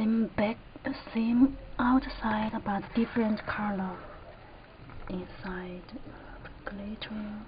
same back, same outside but different color. Inside glittering